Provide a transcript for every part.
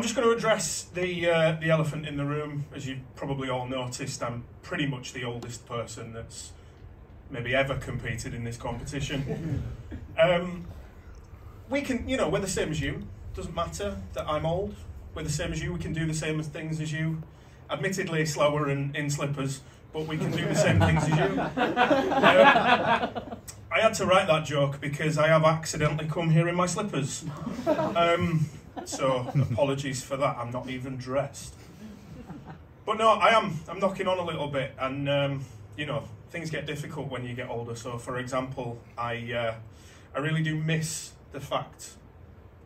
I'm just going to address the uh, the elephant in the room. As you probably all noticed, I'm pretty much the oldest person that's maybe ever competed in this competition. Um, we can, you know, we're the same as you. Doesn't matter that I'm old. We're the same as you. We can do the same things as you. Admittedly, slower and in slippers, but we can do the same things as you. Um, I had to write that joke because I have accidentally come here in my slippers. Um, so apologies for that. I'm not even dressed. But no, I am. I'm knocking on a little bit, and um, you know, things get difficult when you get older. So, for example, I uh, I really do miss the fact,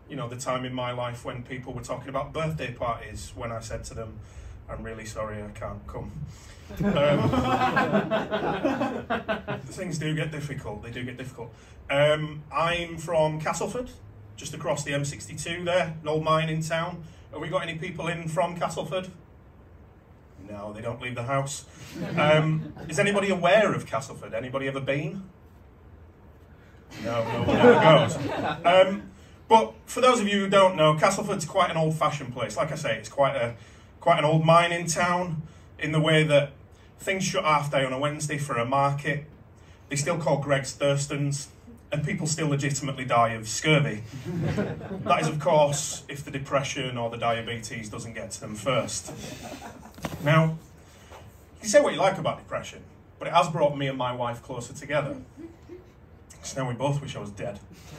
you know, the time in my life when people were talking about birthday parties. When I said to them, "I'm really sorry, I can't come." Um, things do get difficult. They do get difficult. Um, I'm from Castleford, just across the M62 there, an old mine in town. Have we got any people in from Castleford? No, they don't leave the house. Um, is anybody aware of Castleford? Anybody ever been? No, no one ever goes. Um, but for those of you who don't know, Castleford's quite an old-fashioned place. Like I say, it's quite a quite an old mine in town in the way that things shut half day on a Wednesday for a market. They still call Greggs Thurstons, and people still legitimately die of scurvy. that is, of course, if the depression or the diabetes doesn't get to them first. Now, you say what you like about depression, but it has brought me and my wife closer together. So now we both wish I was dead.